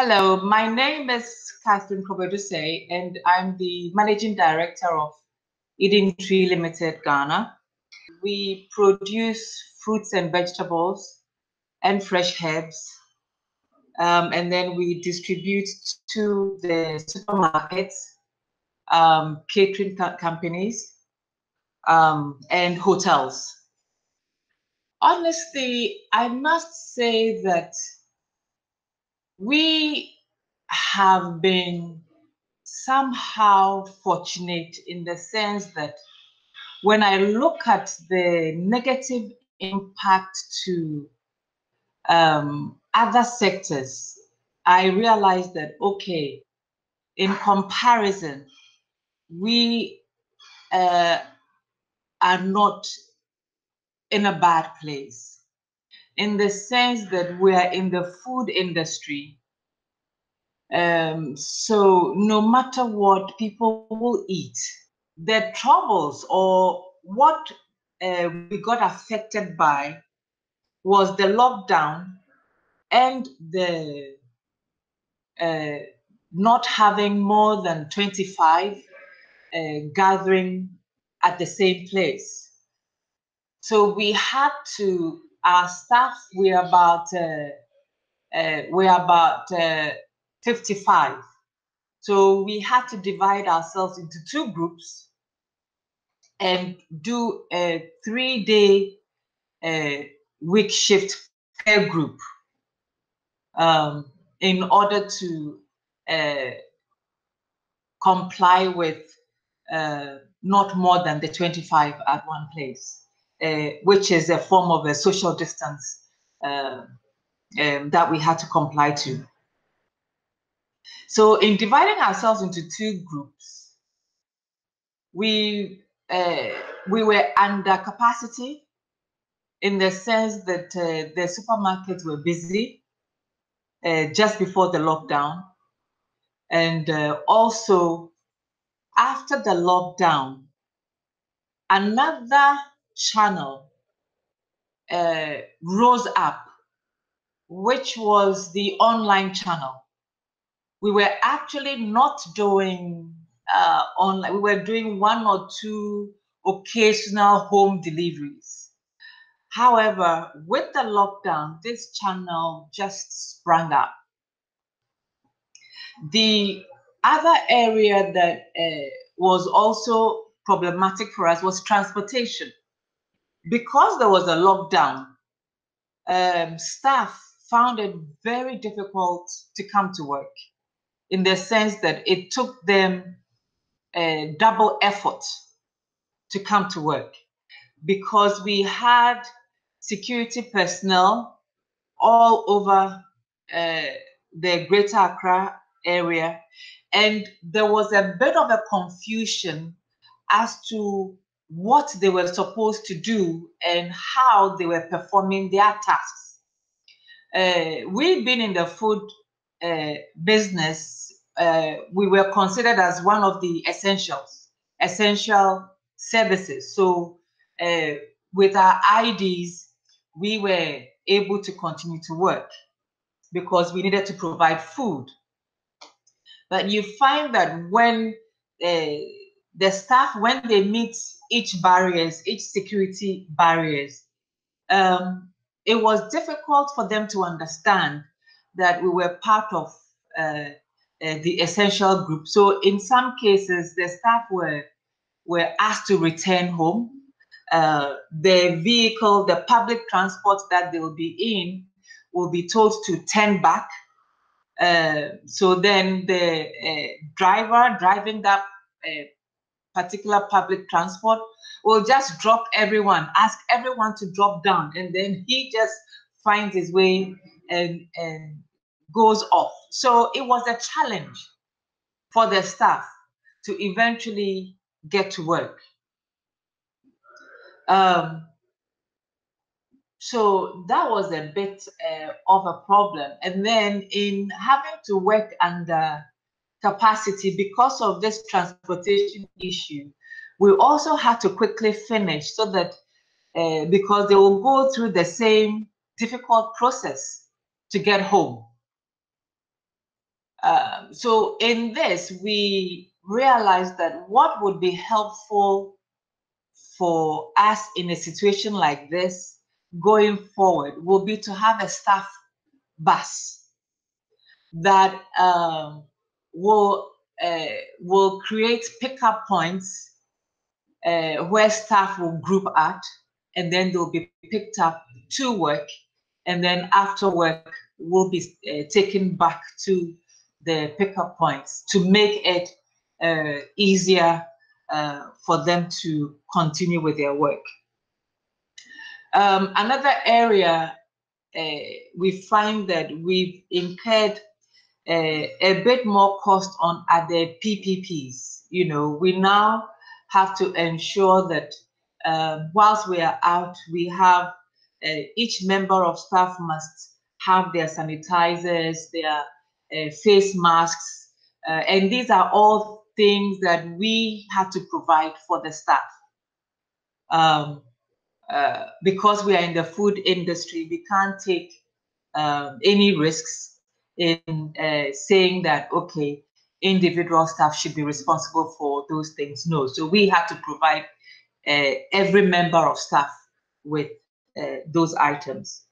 Hello, my name is Catherine Kobeduse, and I'm the Managing Director of Eden Tree Limited Ghana. We produce fruits and vegetables and fresh herbs, um, and then we distribute to the supermarkets, um, catering co companies, um, and hotels. Honestly, I must say that we have been somehow fortunate in the sense that when I look at the negative impact to um, other sectors, I realize that, okay, in comparison, we uh, are not in a bad place in the sense that we are in the food industry. Um, so no matter what people will eat, their troubles or what uh, we got affected by was the lockdown and the uh, not having more than 25 uh, gathering at the same place. So we had to our staff, we're about uh, uh, we're about uh, 55. So we had to divide ourselves into two groups and do a three-day uh, week shift per group um, in order to uh, comply with uh, not more than the 25 at one place. Uh, which is a form of a social distance uh, um, that we had to comply to. So in dividing ourselves into two groups, we uh, we were under capacity in the sense that uh, the supermarkets were busy uh, just before the lockdown, and also after the lockdown, another channel rose up, which was the online channel. We were actually not doing uh, online, we were doing one or two occasional home deliveries. However, with the lockdown, this channel just sprang up. The other area that uh, was also problematic for us was transportation because there was a lockdown, um, staff found it very difficult to come to work in the sense that it took them a double effort to come to work because we had security personnel all over uh, the greater Accra area. And there was a bit of a confusion as to what they were supposed to do and how they were performing their tasks. Uh, we've been in the food uh, business, uh, we were considered as one of the essentials, essential services. So uh, with our IDs, we were able to continue to work because we needed to provide food. But you find that when uh, the staff, when they meet each barriers, each security barriers, um, it was difficult for them to understand that we were part of uh, uh, the essential group. So in some cases, the staff were were asked to return home. Uh, the vehicle, the public transport that they will be in, will be told to turn back. Uh, so then the uh, driver driving that uh, particular public transport will just drop everyone, ask everyone to drop down, and then he just finds his way and, and goes off. So it was a challenge for the staff to eventually get to work. Um, so that was a bit uh, of a problem. And then in having to work under capacity because of this transportation issue, we also had to quickly finish so that uh, because they will go through the same difficult process to get home. Um, so in this, we realized that what would be helpful for us in a situation like this going forward will be to have a staff bus that um, will uh, will create pickup points uh, where staff will group at and then they'll be picked up to work and then after work will be uh, taken back to the pickup points to make it uh, easier uh, for them to continue with their work. Um, another area uh, we find that we've incurred uh, a bit more cost on the PPPs. You know, we now have to ensure that um, whilst we are out, we have uh, each member of staff must have their sanitizers, their uh, face masks, uh, and these are all things that we have to provide for the staff. Um, uh, because we are in the food industry, we can't take um, any risks in uh, saying that, okay, individual staff should be responsible for those things. No, so we have to provide uh, every member of staff with Uh, those items.